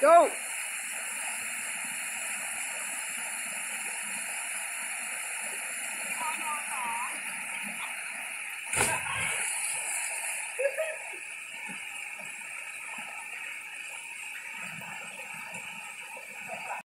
Go!